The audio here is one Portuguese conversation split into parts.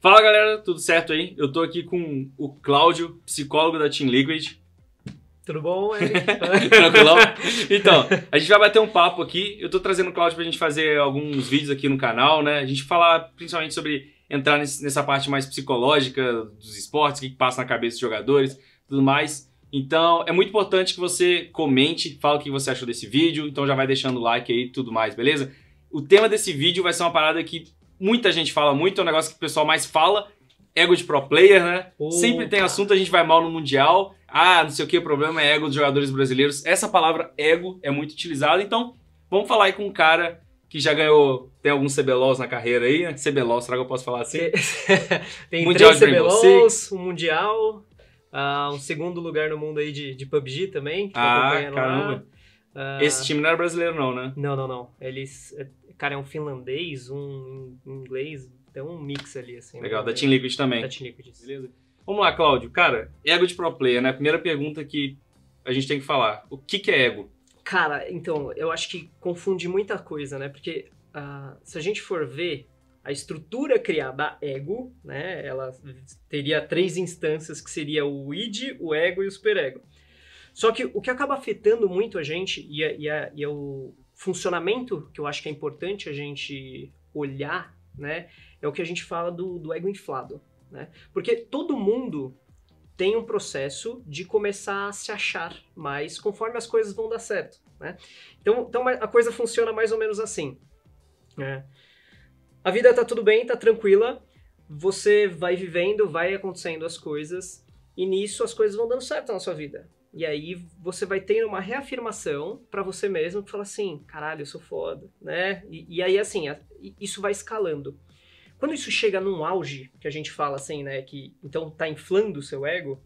Fala galera, tudo certo aí? Eu tô aqui com o Cláudio, psicólogo da Team Liquid. Tudo bom, Tranquilão? Então, a gente vai bater um papo aqui. Eu tô trazendo o Cláudio pra gente fazer alguns vídeos aqui no canal, né? A gente falar principalmente sobre entrar nessa parte mais psicológica dos esportes, o que passa na cabeça dos jogadores, tudo mais. Então, é muito importante que você comente, fale o que você achou desse vídeo, então já vai deixando o like aí e tudo mais, beleza? O tema desse vídeo vai ser uma parada que muita gente fala muito, é um negócio que o pessoal mais fala, ego de pro player, né? Opa. Sempre tem assunto, a gente vai mal no Mundial, ah, não sei o que, o problema é ego dos jogadores brasileiros. Essa palavra ego é muito utilizada, então vamos falar aí com um cara que já ganhou, tem alguns CBLOls na carreira aí, né? CBLOls, será que eu posso falar assim? tem mundial três CBLOls, um Mundial, uh, um segundo lugar no mundo aí de, de PUBG também. ah, caramba. Uh, Esse time não era brasileiro não, né? Não, não, não. Eles, é, cara, é um finlandês, um inglês, tem um mix ali, assim. Legal, né? da Team Liquid também. Da Team Liquid. Beleza. Vamos lá, Cláudio. Cara, ego de pro player, né? Primeira pergunta que a gente tem que falar. O que, que é ego? Cara, então, eu acho que confunde muita coisa, né? Porque uh, se a gente for ver a estrutura criada ego, né? Ela teria três instâncias que seria o id, o ego e o superego. Só que o que acaba afetando muito a gente e, a, e, a, e o funcionamento que eu acho que é importante a gente olhar, né? É o que a gente fala do, do ego inflado, né? Porque todo mundo tem um processo de começar a se achar mais conforme as coisas vão dar certo, né? Então, então a coisa funciona mais ou menos assim. Né? A vida tá tudo bem, tá tranquila, você vai vivendo, vai acontecendo as coisas, e nisso as coisas vão dando certo na sua vida. E aí você vai tendo uma reafirmação para você mesmo que fala assim, caralho, eu sou foda, né? E, e aí assim, isso vai escalando. Quando isso chega num auge, que a gente fala assim, né, que então tá inflando o seu ego,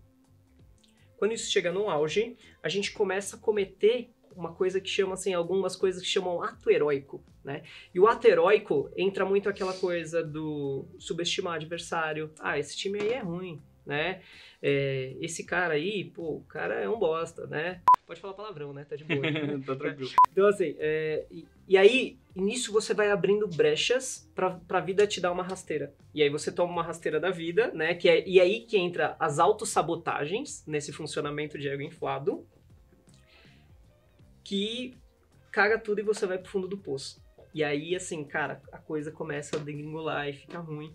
quando isso chega num auge, a gente começa a cometer uma coisa que chama assim, algumas coisas que chamam ato heróico, né? E o ato heróico entra muito aquela coisa do subestimar adversário. Ah, esse time aí é ruim, né? É, esse cara aí, pô, o cara é um bosta, né? Pode falar palavrão, né? Tá de boa. tá tranquilo. Então, assim, é, e, e, aí, nisso você vai abrindo brechas pra, pra vida te dar uma rasteira. E aí você toma uma rasteira da vida, né? Que é, e aí que entra as autossabotagens nesse funcionamento de ego inflado, que caga tudo e você vai pro fundo do poço. E aí, assim, cara, a coisa começa a degringolar e fica ruim.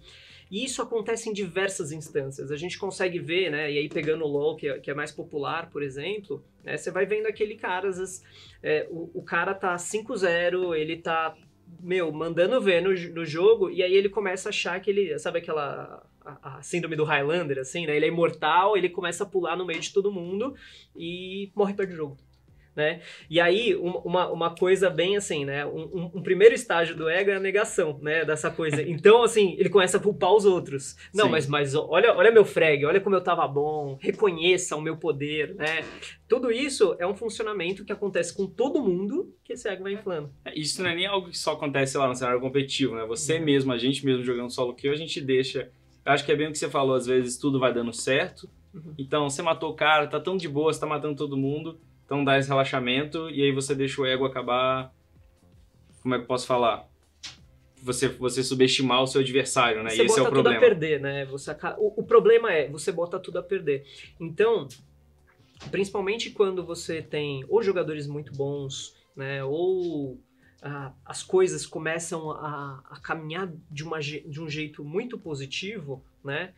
E isso acontece em diversas instâncias. A gente consegue ver, né? E aí, pegando o LoL, que é, que é mais popular, por exemplo, né, você vai vendo aquele cara, às vezes, é, o, o cara tá 5-0, ele tá, meu, mandando ver no, no jogo, e aí ele começa a achar que ele, sabe aquela a, síndrome do Highlander, assim, né? Ele é imortal, ele começa a pular no meio de todo mundo e morre perto do jogo né? E aí, uma, uma coisa bem assim, né? Um, um, primeiro estágio do ego é a negação, né? Dessa coisa. Então, assim, ele começa a culpar os outros. Não, mas, mas olha, olha meu frag, olha como eu tava bom, reconheça o meu poder, né? Tudo isso é um funcionamento que acontece com todo mundo que esse ego vai inflando. É, isso não é nem algo que só acontece lá no cenário competitivo, né? Você uhum. mesmo, a gente mesmo jogando solo kill, a gente deixa. Eu acho que é bem o que você falou, às vezes tudo vai dando certo. Uhum. Então, você matou o cara, tá tão de boa, você tá matando todo mundo então dá esse relaxamento e aí você deixa o ego acabar. Como é que eu posso falar? Você, você subestimar o seu adversário, né? Você e esse bota é o problema. tudo a perder, né? Você, o, o problema é, você bota tudo a perder. Então, principalmente quando você tem ou jogadores muito bons, né? Ou ah, as coisas começam a, a caminhar de, uma, de um jeito muito positivo, né?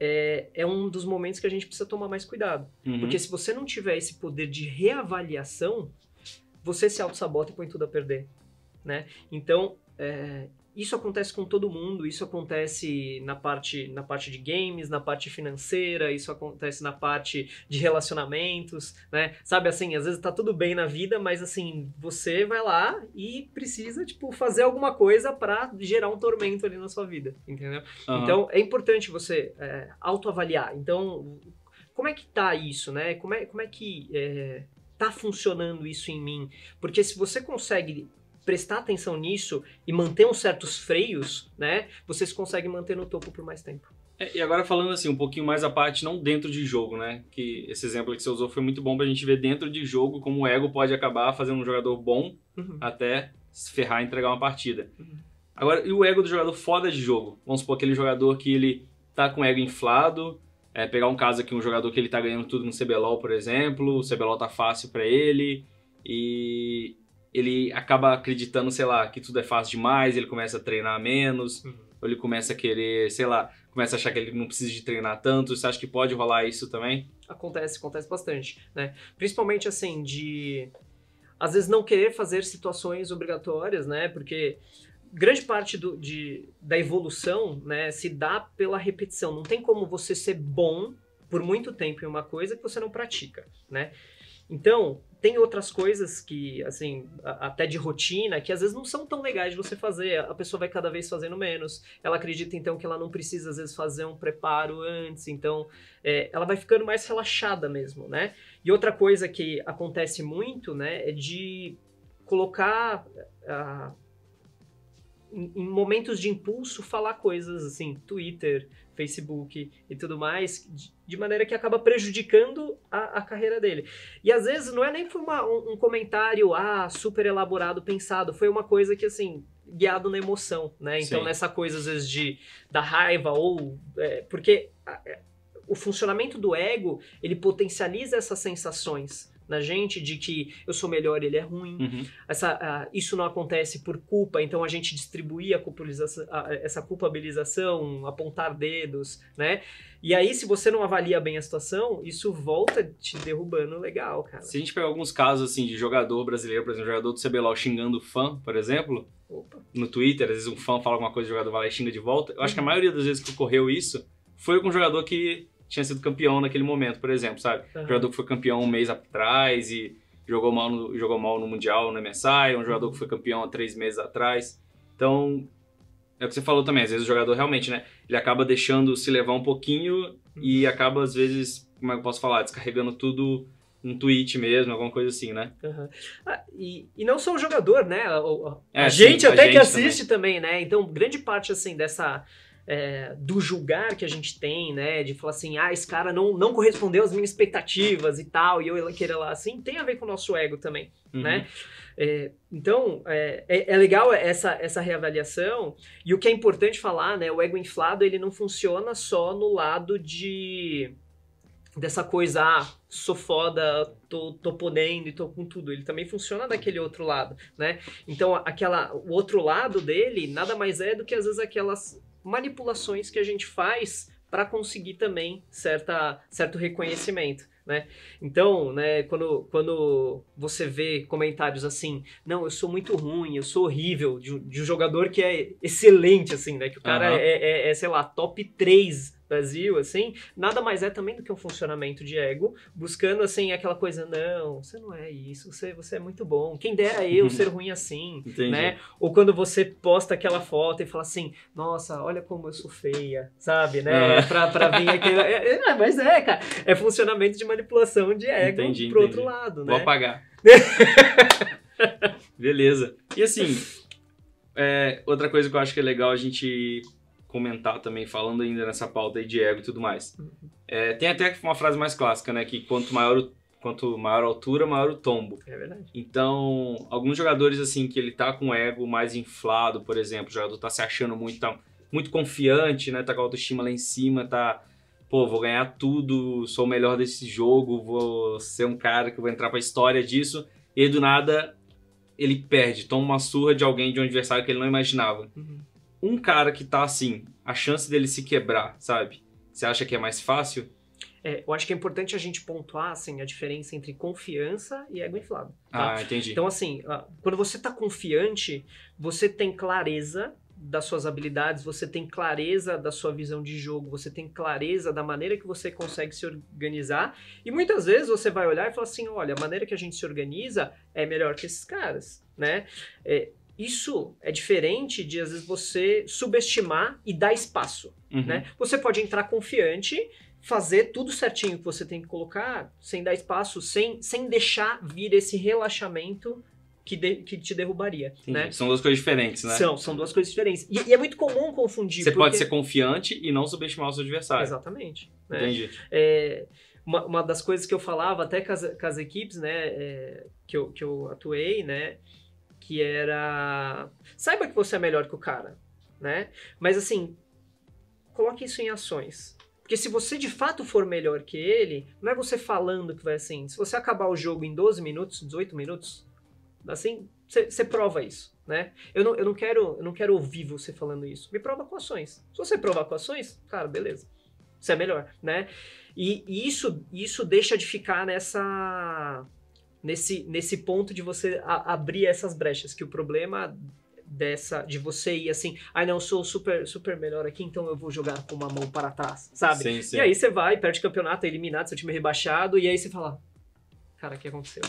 É, é um dos momentos que a gente precisa tomar mais cuidado. Uhum. Porque se você não tiver esse poder de reavaliação, você se auto-sabota e põe tudo a perder. Né? Então, é, isso acontece com todo mundo, isso acontece na parte, na parte de games, na parte financeira, isso acontece na parte de relacionamentos, né? Sabe assim, às vezes tá tudo bem na vida, mas assim, você vai lá e precisa, tipo, fazer alguma coisa para gerar um tormento ali na sua vida, entendeu? Uhum. Então, é importante você é, autoavaliar. Então, como é que tá isso, né? Como é, como é que é, tá funcionando isso em mim? Porque se você consegue prestar atenção nisso e manter uns certos freios, né, você se consegue manter no topo por mais tempo. É, e agora falando assim, um pouquinho mais a parte não dentro de jogo, né? Que esse exemplo que você usou foi muito bom pra gente ver dentro de jogo como o ego pode acabar fazendo um jogador bom uhum. até se ferrar e entregar uma partida. Uhum. Agora, e o ego do jogador fora de jogo? Vamos supor aquele jogador que ele tá com o ego inflado, é, pegar um caso aqui, um jogador que ele tá ganhando tudo no CBLOL, por exemplo, o CBLOL tá fácil para ele e ele acaba acreditando, sei lá, que tudo é fácil demais, ele começa a treinar menos, uhum. ou ele começa a querer, sei lá, começa a achar que ele não precisa de treinar tanto. Você acha que pode rolar isso também? Acontece, acontece bastante, né? Principalmente assim, de às vezes não querer fazer situações obrigatórias, né? Porque grande parte do, de, da evolução né, se dá pela repetição. Não tem como você ser bom por muito tempo em uma coisa que você não pratica, né? Então, tem outras coisas que, assim, até de rotina, que às vezes não são tão legais de você fazer. A pessoa vai cada vez fazendo menos. Ela acredita, então, que ela não precisa, às vezes, fazer um preparo antes. Então, é, ela vai ficando mais relaxada mesmo, né? E outra coisa que acontece muito, né, é de colocar. Uh, em momentos de impulso, falar coisas assim, Twitter, Facebook e tudo mais, de maneira que acaba prejudicando a, a carreira dele. E às vezes não é nem por uma, um, um, comentário ah, super elaborado, pensado, foi uma coisa que assim, guiado na emoção, né? Então Sim. nessa coisa às vezes de da raiva ou é, porque a, é, o funcionamento do ego ele potencializa essas sensações na gente de que eu sou melhor e ele é ruim. Uhum. Essa, uh, isso não acontece por culpa, então a gente distribuir a culpabilização, a, essa culpabilização, apontar dedos, né? E aí, se você não avalia bem a situação, isso volta te derrubando legal, cara. Se a gente pegar alguns casos, assim, de jogador brasileiro, por exemplo, jogador do CBLOL xingando fã, por exemplo, Opa. no Twitter, às vezes um fã fala alguma coisa, o jogador vai lá e xinga de volta. Eu uhum. acho que a uhum. maioria das vezes que ocorreu isso foi com um jogador que tinha sido campeão naquele momento, por exemplo, sabe? Uhum. Um jogador que foi campeão um mês atrás e jogou mal no, jogou mal no Mundial, no MSI, um jogador que foi campeão há três meses atrás. Então, é o que você falou também, às vezes o jogador realmente, né, ele acaba deixando se levar um pouquinho e uhum. acaba, às vezes, como é que eu posso falar, descarregando tudo um tweet mesmo, alguma coisa assim, né? Uhum. Ah, e, e não só o jogador, né? A, a, é, a gente sim, até a que gente assiste também. também. né? Então, grande parte, assim, dessa é, do julgar que a gente tem, né? De falar assim, ah, esse cara não, não correspondeu às minhas expectativas e tal, e eu querer lá assim, tem a ver com o nosso ego também, uhum. né? É, então, é, é, é, legal essa, essa reavaliação, e o que é importante falar, né? O ego inflado, ele não funciona só no lado de dessa coisa, ah, sou foda, tô, tô podendo e tô com tudo. Ele também funciona daquele outro lado, né? Então, aquela, o outro lado dele nada mais é do que às vezes aquelas manipulações que a gente faz para conseguir também certa, certo reconhecimento. Né? Então, né, quando, quando você vê comentários assim, não, eu sou muito ruim, eu sou horrível, de, de um jogador que é excelente, assim, né? Que o cara uhum. é, é, é, sei lá, top 3 Brasil, assim, nada mais é também do que um funcionamento de ego, buscando, assim, aquela coisa, não, você não é isso, você, você é muito bom, quem dera eu ser ruim assim, Entendi. né? Ou quando você posta aquela foto e fala assim, nossa, olha como eu sou feia, sabe, né? Uhum. Pra, pra vir aquele... É, é, mas é, cara, é funcionamento de manipulação de ego entendi, pro entendi. outro lado, né? Vou apagar. Beleza. E assim, é, outra coisa que eu acho que é legal a gente comentar também, falando ainda nessa pauta aí de ego e tudo mais. Uhum. É, tem até uma frase mais clássica, né? Que quanto maior, o, quanto maior a altura, maior o tombo. É verdade. Então, alguns jogadores, assim, que ele tá com o ego mais inflado, por exemplo, o jogador tá se achando muito, tá muito confiante, né? Tá com a autoestima lá em cima, tá... Pô, vou ganhar tudo, sou o melhor desse jogo, vou ser um cara que vou entrar pra história disso. E do nada, ele perde, toma uma surra de alguém, de um adversário que ele não imaginava. Uhum um cara que tá assim, a chance dele se quebrar, sabe? Você acha que é mais fácil? É, eu acho que é importante a gente pontuar assim, a diferença entre confiança e ego inflado. Tá? Ah, entendi. Então, assim, quando você está confiante, você tem clareza das suas habilidades, você tem clareza da sua visão de jogo, você tem clareza da maneira que você consegue se organizar. E muitas vezes você vai olhar e falar assim: olha, a maneira que a gente se organiza é melhor que esses caras, né? É, isso é diferente de, às vezes, você subestimar e dar espaço, uhum. né? Você pode entrar confiante, fazer tudo certinho que você tem que colocar, sem dar espaço, sem, sem deixar vir esse relaxamento que, de, que te derrubaria, né? São duas coisas diferentes, né? São, são duas coisas diferentes. E, e é muito comum confundir. Você porque... pode ser confiante e não subestimar o seu adversário. Exatamente. Né? Entendi. É, uma, uma das coisas que eu falava até com as, com as equipes, né, é, que, eu, que eu atuei, né, que era saiba que você é melhor que o cara, né? Mas assim, coloque isso em ações. Porque se você de fato for melhor que ele, não é você falando que vai assim. Se você acabar o jogo em 12 minutos, 18 minutos, assim, você prova isso, né? Eu não, eu, não quero, eu não quero ouvir você falando isso. Me prova com ações. Se você provar com ações, cara, beleza. Você é melhor, né? E, e isso, isso deixa de ficar nessa nesse, nesse ponto de você a, abrir essas brechas, que o problema dessa de você ir assim, ai ah, não, sou super super melhor aqui, então eu vou jogar com uma mão para trás, sabe? Sim, sim. E aí você vai, perde campeonato, é eliminado, seu time é rebaixado, e aí você fala, cara, o que aconteceu?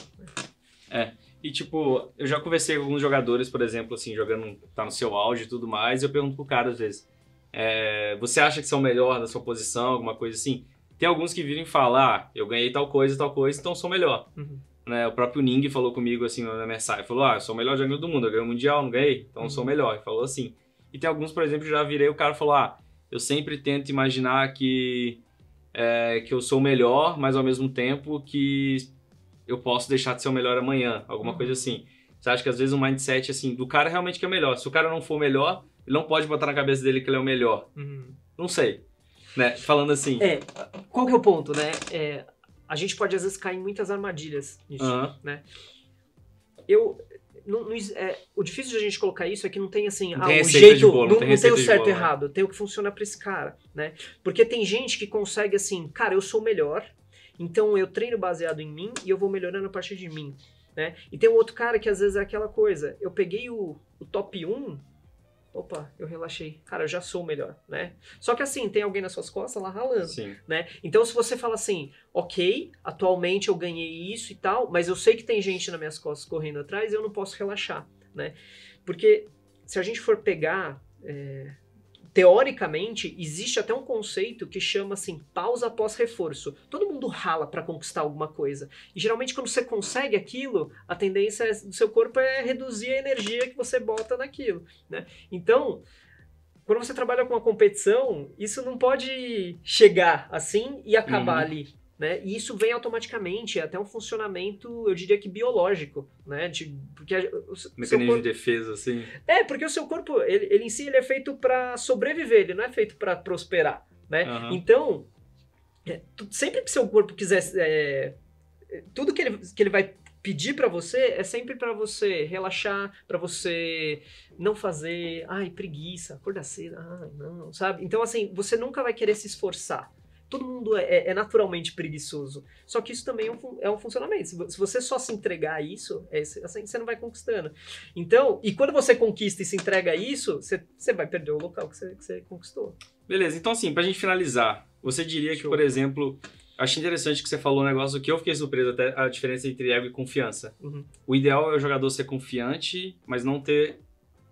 É. E tipo, eu já conversei com alguns jogadores, por exemplo, assim, jogando, tá no seu auge e tudo mais, e eu pergunto pro cara às vezes, é, você acha que são melhor da sua posição, alguma coisa assim? Tem alguns que viram falar, ah, eu ganhei tal coisa, tal coisa, então sou melhor. Uhum. Né, o próprio Ning falou comigo assim na mensagem, falou, ah, eu sou o melhor jogador do mundo, eu ganhei o Mundial, não ganhei? Então eu sou o uhum. melhor. Ele falou assim. E tem alguns, por exemplo, já virei, o cara falou, ah, eu sempre tento imaginar que, é, que eu sou o melhor, mas ao mesmo tempo que eu posso deixar de ser o melhor amanhã, alguma uhum. coisa assim. Você acha que às vezes o um mindset assim, do cara realmente que é o melhor. Se o cara não for o melhor, ele não pode botar na cabeça dele que ele é o melhor. Uhum. Não sei. Né? Falando assim. É, qual que é o ponto, né? É, a gente pode às vezes cair em muitas armadilhas nisso, uhum. né? Eu. Não, não, é, o difícil de a gente colocar isso é que não tem assim, não ah, tem o jeito, bolo, não, não, tem, tem o certo e né? errado, tem o que funciona para esse cara, né? Porque tem gente que consegue assim, cara, eu sou melhor, então eu treino baseado em mim e eu vou melhorando a partir de mim. Né? E tem um outro cara que às vezes é aquela coisa, eu peguei o, o top 1, opa, eu relaxei. Cara, eu já sou o melhor, né? Só que assim, tem alguém nas suas costas lá ralando, Sim. né? Então se você fala assim, ok, atualmente eu ganhei isso e tal, mas eu sei que tem gente nas minhas costas correndo atrás e eu não posso relaxar, né? Porque se a gente for pegar é, teoricamente, existe até um conceito que chama assim, pausa após reforço. Todo mundo rala para conquistar alguma coisa. E geralmente quando você consegue aquilo, a tendência do seu corpo é reduzir a energia que você bota naquilo, né? Então, quando você trabalha com uma competição, isso não pode chegar assim e acabar uhum. ali. Né? E isso vem automaticamente, é até um funcionamento, eu diria que biológico, né? De, porque o, Mecanismo corpo... de defesa, assim. É, porque o seu corpo, ele, ele em si, ele é feito para sobreviver, ele não é feito para prosperar, né? Uhum. Então, é, sempre que seu corpo quiser, é, tudo que ele, que ele vai pedir para você é sempre para você relaxar, para você não fazer, ai, preguiça, acordar cedo, ah, não, sabe? Então, assim, você nunca vai querer se esforçar todo mundo é, é, é, naturalmente preguiçoso. Só que isso também é um, é um funcionamento. Se, se, você só se entregar a isso, é, assim, você não vai conquistando. Então, e quando você conquista e se entrega a isso, você, você vai perder o local que você, que você conquistou. Beleza, então assim, pra gente finalizar, você diria Show. que, por exemplo, achei interessante que você falou um negócio que eu fiquei surpreso até a diferença entre ego e confiança. Uhum. O ideal é o jogador ser confiante, mas não ter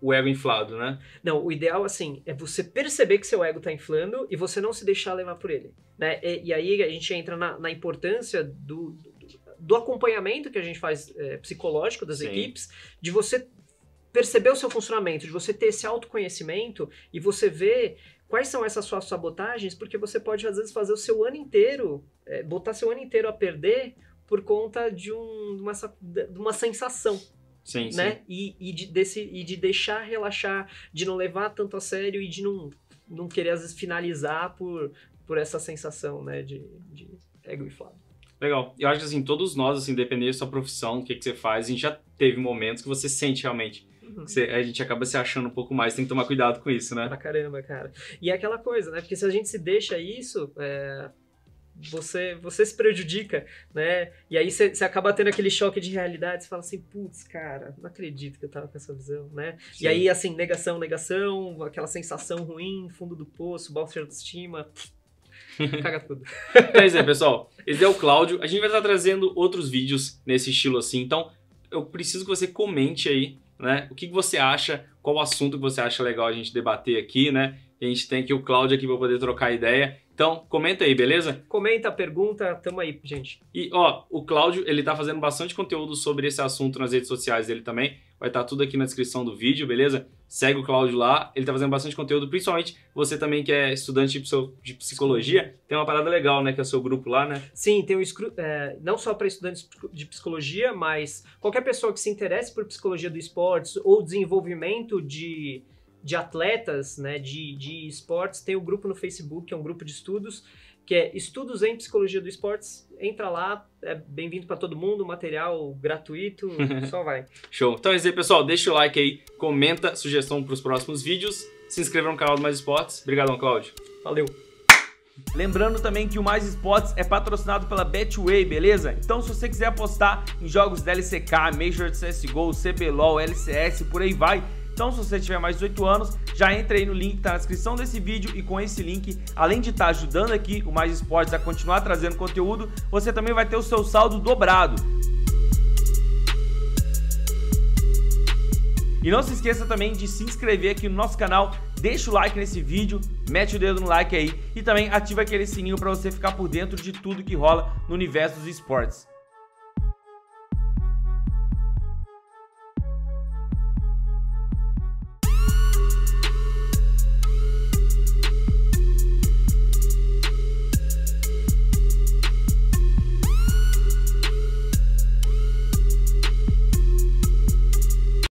o ego inflado, né? Não, o ideal, assim, é você perceber que seu ego tá inflando e você não se deixar levar por ele. Né? E, e aí a gente entra na, na importância do, do, do, acompanhamento que a gente faz é, psicológico das Sim. equipes, de você perceber o seu funcionamento, de você ter esse autoconhecimento e você ver quais são essas suas sabotagens, porque você pode, às vezes, fazer o seu ano inteiro, é, botar seu ano inteiro a perder por conta de, um, de, uma, de uma sensação. Sim, né? Sim. E, e, de, desse, e de deixar relaxar, de não levar tanto a sério e de não, não querer, às vezes, finalizar por, por essa sensação, né, de, de ego inflado. Legal. Eu acho que, assim, todos nós, assim, independente da sua profissão, o que, que você faz, a gente já teve momentos que você sente realmente uhum. você, a gente acaba se achando um pouco mais, tem que tomar cuidado com isso, né? Pra caramba, cara. E é aquela coisa, né? Porque se a gente se deixa isso, é, você, você se prejudica, né? E aí você, você acaba tendo aquele choque de realidade, você fala assim, putz, cara, não acredito que eu tava com essa visão, né? Sim. E aí, assim, negação, negação, aquela sensação ruim, fundo do poço, baixa de autoestima, caga tudo. Então é pessoal. Esse é o Cláudio. A gente vai estar trazendo outros vídeos nesse estilo assim, então eu preciso que você comente aí, né? O que você acha, qual assunto que você acha legal a gente debater aqui, né? A gente tem aqui o Cláudio aqui para poder trocar ideia. Então, comenta aí, beleza? Comenta, pergunta, tamo aí, gente. E, ó, o Cláudio, ele tá fazendo bastante conteúdo sobre esse assunto nas redes sociais dele também. Vai estar tá tudo aqui na descrição do vídeo, beleza? segue o Cláudio lá, ele tá fazendo bastante conteúdo, principalmente você também que é estudante de psicologia, tem uma parada legal, né, que é o seu grupo lá, né? Sim, tem o é, não só para estudantes de psicologia, mas qualquer pessoa que se interesse por psicologia do esportes ou desenvolvimento de, de atletas, né, de, de esportes, tem o grupo no Facebook, que é um grupo de estudos, que é Estudos em Psicologia do Esportes. Entra lá, é bem-vindo para todo mundo, material gratuito, só vai. Show. Então é isso aí, pessoal. Deixa o like aí, comenta sugestão para os próximos vídeos, se inscreva no canal do Mais Esportes. Obrigadão, Cláudio. Valeu. Lembrando também que o Mais Esportes é patrocinado pela Betway, beleza? Então se você quiser apostar em jogos da LCK, Major CSGO, CBLOL, LCS, por aí vai, então, se você tiver mais de 18 anos, já entra aí no link que tá na descrição desse vídeo e com esse link, além de estar tá ajudando aqui o Mais Esportes a continuar trazendo conteúdo, você também vai ter o seu saldo dobrado. E não se esqueça também de se inscrever aqui no nosso canal, deixa o like nesse vídeo, mete o dedo no like aí e também ativa aquele sininho para você ficar por dentro de tudo que rola no universo dos esportes.